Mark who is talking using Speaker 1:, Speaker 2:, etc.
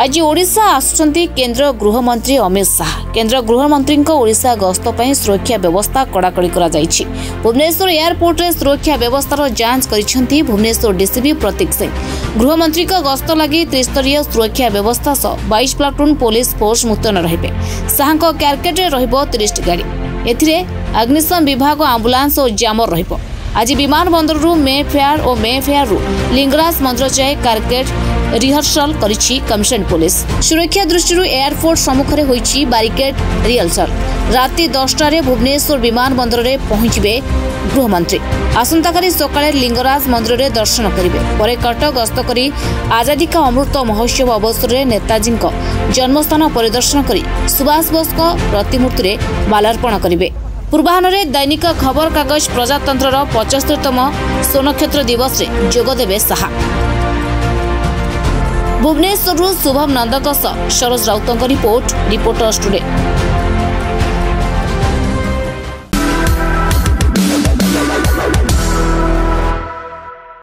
Speaker 1: ଆଜି ଓଡ଼ିଶା ଆସୁଛନ୍ତି କେନ୍ଦ୍ର ଗୃହମନ୍ତ୍ରୀ ଅମିତ ଶାହା। କେନ୍ଦ୍ର ଗୃହମନ୍ତ୍ରୀଙ୍କ ଓଡ଼ିଶା ଗସ୍ତ ପାଇଁ ସୁରକ୍ଷା ବ୍ୟବସ୍ଥା କଡ଼ାକଡ଼ି କରାଯାଇଛି। ଭୁବନେଶ୍ୱର ଏୟାରପୋର୍ଟରେ ସୁରକ୍ଷା ବ୍ୟବସ୍ଥାର ଯାଞ୍ଚ କରିଛନ୍ତି ଭୁବନେଶ୍ୱର ଡିସିପି ପ୍ରତୀକ ସିଂ। ଗୃହମନ୍ତ୍ରୀଙ୍କ ଗସ୍ତ ଲାଗି ତ୍ରିସ୍ତରୀୟ ସୁରକ୍ଷା ବ୍ୟବସ୍ଥା ସହ ବାଇଶ ପ୍ଲାଟୁନ୍ ପୋଲିସ ଫୋର୍ସ ମୁତୟନ ରହିବେ। ଶାହାଙ୍କ କ୍ୟାରକେଟ୍ରେ ରହିବ ତିରିଶଟି ଗାଡ଼ି। ଏଥିରେ ଅଗ୍ନିଶମ ବିଭାଗ ଆମ୍ବୁଲାନ୍ସ ଓ ଜାମର ରହିବ। ଆଜି ବିମାନ ବନ୍ଦରରୁ ମେ ଫେୟାର ଓ ମେ ଫେୟାରରୁ ଲିଙ୍ଗରାଜ ମନ୍ଦିର ଯାଏ କାରକେଟ୍ ରିହର୍ସଲ କରିଛି କମିଶନ ପୋଲିସ ସୁରକ୍ଷା ଦୃଷ୍ଟିରୁ ଏୟାରପୋର୍ଟ ସମ୍ମୁଖରେ ହୋଇଛି ବାରିକେଡ୍ ରିହର୍ସଲ ରାତି ଦଶଟାରେ ଭୁବନେଶ୍ୱର ବିମାନ ବନ୍ଦରରେ ପହଞ୍ଚିବେ ଗୃହମନ୍ତ୍ରୀ ଆସନ୍ତାକାଲି ସକାଳେ ଲିଙ୍ଗରାଜ ମନ୍ଦିରରେ ଦର୍ଶନ କରିବେ ପରେ କଟକ ଗସ୍ତ କରି ଆଜାଦୀ କା ଅମୃତ ମହୋତ୍ସବ ଅବସରରେ ନେତାଜୀଙ୍କ ଜନ୍ମସ୍ଥାନ ପରିଦର୍ଶନ କରି ସୁଭାଷ ବୋଷଙ୍କ ପ୍ରତିମୂର୍ତ୍ତିରେ ମାଲାର୍ପଣ କରିବେ ପୂର୍ବାହ୍ନରେ ଦୈନିକ ଖବରକାଗଜ ପ୍ରଜାତନ୍ତ୍ରର ପଚସ୍ତରୀତମ ସ୍ୱର୍ଣ୍ଣକ୍ଷେତ୍ର ଦିବସରେ ଯୋଗଦେବେ ଶାହା। ଭୁବନେଶ୍ୱରରୁ ଶୁଭମ ନନ୍ଦଙ୍କ ସହ ସରୋଜ ରାଉତଙ୍କ ରିପୋର୍ଟ ରିପୋର୍ଟର୍ସ ଟୁଡେ।